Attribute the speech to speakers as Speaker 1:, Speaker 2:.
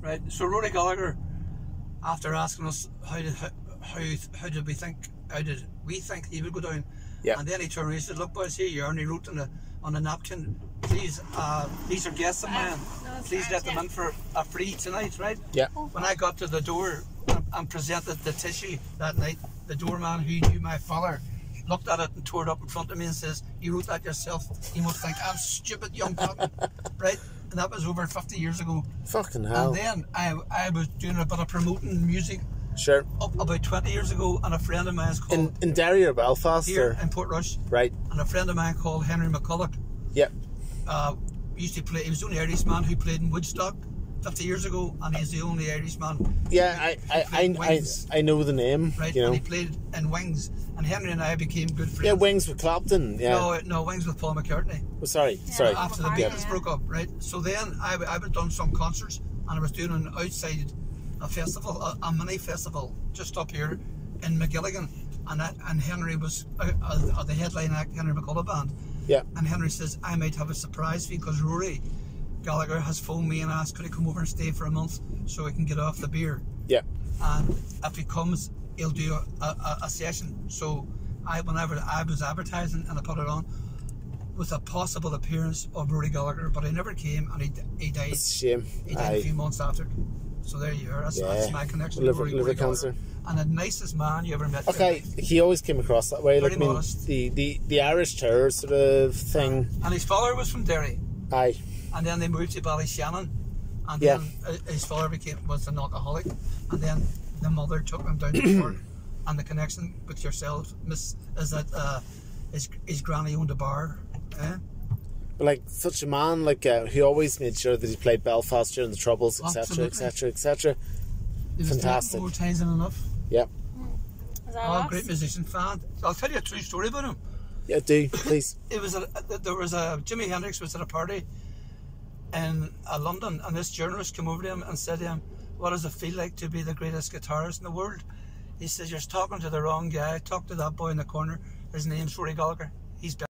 Speaker 1: right? So Rory Gallagher, after asking us how did how how, how did we think how did we think he would go down,
Speaker 2: Yeah.
Speaker 1: and then he turned around and said, "Look, boys, here you are," and he wrote on a on a napkin, "Please, uh, these are guests of mine. Please let them in for a free tonight, right?"
Speaker 2: Yeah.
Speaker 1: When I got to the door and, and presented the tissue that night, the doorman who knew my father looked at it and tore it up in front of me and says, "You wrote that yourself. You must think I'm stupid, young cock." right? And that was over 50 years ago.
Speaker 2: Fucking hell.
Speaker 1: And then I, I was doing a bit of promoting music
Speaker 2: Sure.
Speaker 1: up about 20 years ago, and a friend of mine is called
Speaker 2: In in Derry or Belfast
Speaker 1: here
Speaker 2: or
Speaker 1: in Portrush,
Speaker 2: right?
Speaker 1: and a friend of mine called Henry McCullough
Speaker 2: Yeah.
Speaker 1: uh, used to play. He was the only Irish man who played in Woodstock 50 years ago, and he's the only Irishman.
Speaker 2: Yeah, I I, I, I,
Speaker 1: Wings.
Speaker 2: I know the name.
Speaker 1: Right,
Speaker 2: You know.
Speaker 1: and he played in Wings, and Henry and I became good friends.
Speaker 2: Yeah, Wings with Clapton. Yeah.
Speaker 1: No, no, Wings with Paul McCartney.
Speaker 2: Oh, sorry, sorry.
Speaker 1: After the
Speaker 3: Yeah.
Speaker 1: Beatles broke up, right? So then I, I was done some concerts, and I was doing an outside a festival, a, a mini festival, just up here in Magilligan, and I, and Henry was uh, uh, the headline act, Henry McCullough band,
Speaker 2: Yeah.
Speaker 1: and Henry says I might have a surprise for you because Rory Gallagher has phoned me and asked could he come over and stay for a month so he can get off the beer
Speaker 2: Yeah.
Speaker 1: and if he comes, he'll do a, a, a session. So I, whenever I was advertising and I put it on, with a possible appearance of Rory Gallagher, but he never came and he, he died.
Speaker 2: It's a shame.
Speaker 1: He died a few months after. So there you are. That's, that's my connection.
Speaker 2: Liver-
Speaker 1: to Rory,
Speaker 2: liver
Speaker 1: Rory Gallagher.
Speaker 2: cancer.
Speaker 1: And the nicest man you ever met.
Speaker 2: Okay, he always came across that way. Like,
Speaker 1: Very
Speaker 2: I mean,
Speaker 1: modest.
Speaker 2: the, the, the Irish terror sort of thing.
Speaker 1: And his father was from Derry,
Speaker 2: Aye.
Speaker 1: and then they moved to Ballyshannon, and
Speaker 2: Yeah.
Speaker 1: then uh, his father became was an alcoholic, and then the mother took him down to Cork, and the connection with yourself, Miss, is that uh, his his granny owned a bar. Eh?
Speaker 2: But like such a man, like uh, he always made sure that he played Belfast during the Troubles, etc., etc., etc.
Speaker 1: He was
Speaker 2: Fantastic.
Speaker 1: there More times than enough.
Speaker 2: Yeah,
Speaker 3: Is that
Speaker 1: Oh,
Speaker 3: us?
Speaker 1: great musician fan. I'll tell you a true story about him.
Speaker 2: Yeah. Do please.
Speaker 1: It was a, there was a Jimi Hendrix was at a party in uh, London, and this journalist came over to him and said to him, "What does it feel like to be the greatest guitarist in the world?" He says, "You're talking to the wrong guy. Talk to that boy in the corner. His name's Rory Gallagher. He's."